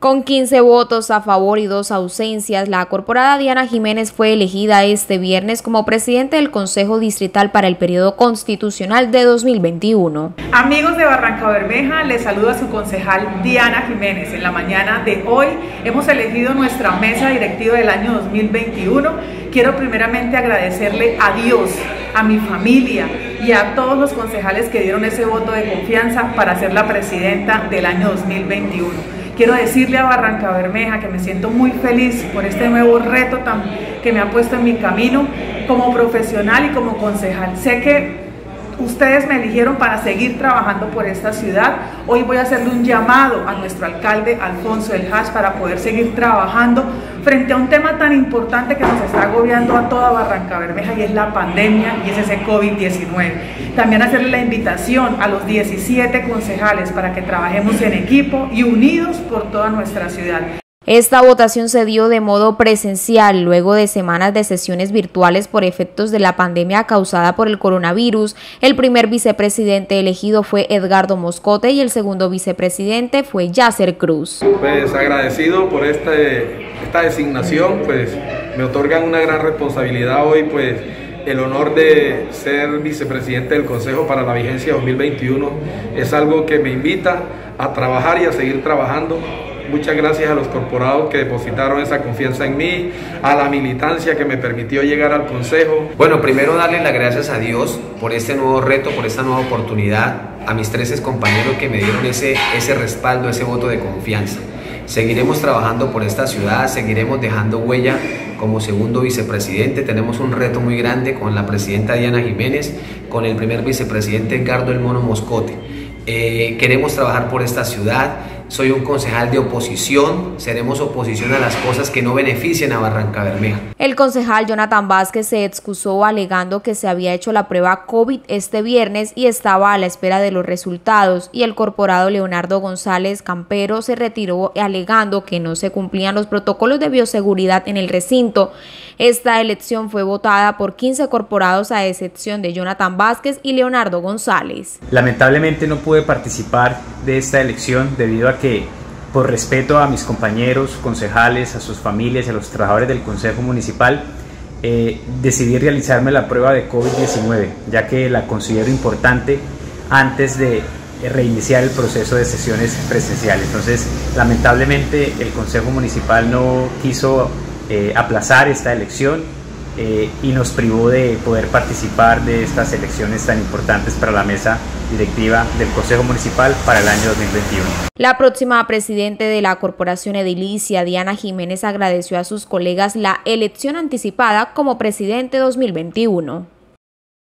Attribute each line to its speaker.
Speaker 1: Con 15 votos a favor y dos ausencias, la corporada Diana Jiménez fue elegida este viernes como presidente del Consejo Distrital para el periodo constitucional de 2021.
Speaker 2: Amigos de Barranca Bermeja, les saluda su concejal Diana Jiménez. En la mañana de hoy hemos elegido nuestra mesa directiva del año 2021. Quiero primeramente agradecerle a Dios, a mi familia y a todos los concejales que dieron ese voto de confianza para ser la presidenta del año 2021. Quiero decirle a Barranca Bermeja que me siento muy feliz por este nuevo reto que me ha puesto en mi camino como profesional y como concejal. Sé que Ustedes me eligieron para seguir trabajando por esta ciudad. Hoy voy a hacerle un llamado a nuestro alcalde Alfonso El Hash para poder seguir trabajando frente a un tema tan importante que nos está agobiando a toda Barranca Bermeja y es la pandemia y es ese COVID-19. También hacerle la invitación a los 17 concejales para que trabajemos en equipo y unidos por toda nuestra ciudad.
Speaker 1: Esta votación se dio de modo presencial luego de semanas de sesiones virtuales por efectos de la pandemia causada por el coronavirus. El primer vicepresidente elegido fue Edgardo Moscote y el segundo vicepresidente fue Yasser Cruz.
Speaker 3: Pues agradecido por este, esta designación, pues me otorgan una gran responsabilidad hoy, pues el honor de ser vicepresidente del Consejo para la vigencia 2021 es algo que me invita a trabajar y a seguir trabajando Muchas gracias a los corporados que depositaron esa confianza en mí, a la militancia que me permitió llegar al Consejo.
Speaker 4: Bueno, primero darle las gracias a Dios por este nuevo reto, por esta nueva oportunidad, a mis 13 compañeros que me dieron ese, ese respaldo, ese voto de confianza. Seguiremos trabajando por esta ciudad, seguiremos dejando huella como segundo vicepresidente. Tenemos un reto muy grande con la presidenta Diana Jiménez, con el primer vicepresidente Edgardo El Mono Moscote. Eh, queremos trabajar por esta ciudad soy un concejal de oposición, seremos oposición a las cosas que no beneficien a Barranca Bermeja.
Speaker 1: El concejal Jonathan Vázquez se excusó alegando que se había hecho la prueba COVID este viernes y estaba a la espera de los resultados y el corporado Leonardo González Campero se retiró alegando que no se cumplían los protocolos de bioseguridad en el recinto. Esta elección fue votada por 15 corporados a excepción de Jonathan Vázquez y Leonardo González.
Speaker 5: Lamentablemente no pude participar de esta elección debido a que por respeto a mis compañeros, concejales, a sus familias a los trabajadores del Consejo Municipal, eh, decidí realizarme la prueba de COVID-19, ya que la considero importante antes de reiniciar el proceso de sesiones presenciales. Entonces, lamentablemente, el Consejo Municipal no quiso eh, aplazar esta elección eh, y nos privó de poder participar de estas elecciones tan importantes para la mesa directiva del Consejo Municipal para el año 2021.
Speaker 1: La próxima presidente de la Corporación Edilicia, Diana Jiménez, agradeció a sus colegas la elección anticipada como presidente 2021.